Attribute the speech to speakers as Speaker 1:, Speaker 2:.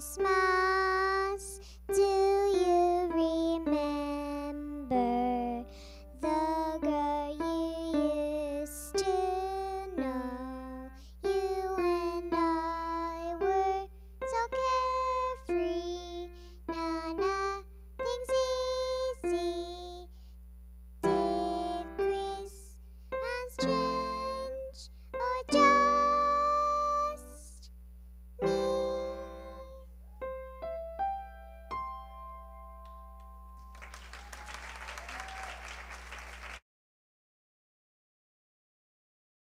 Speaker 1: Christmas.